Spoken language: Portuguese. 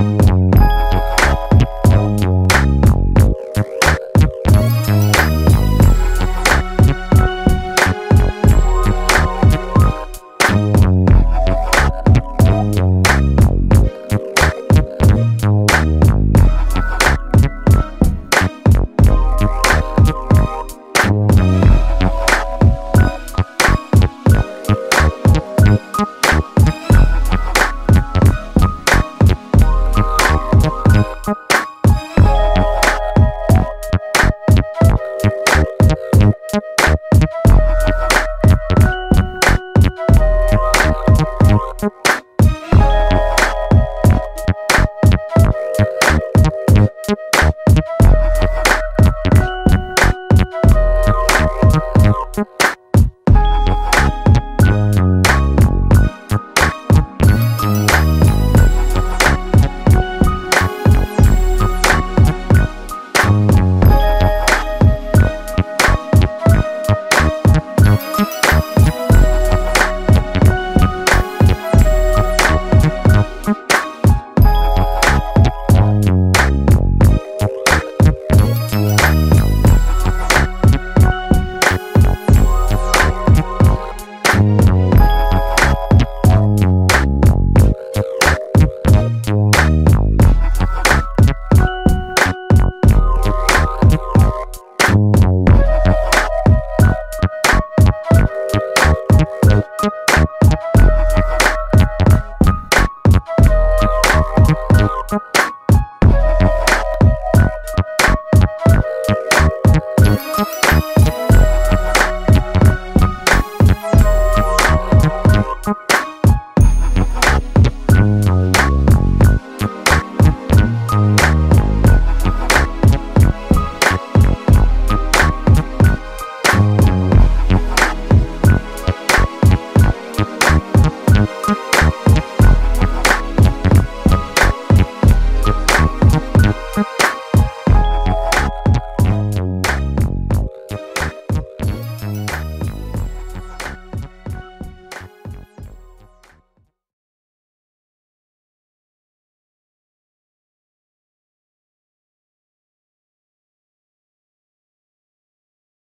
Música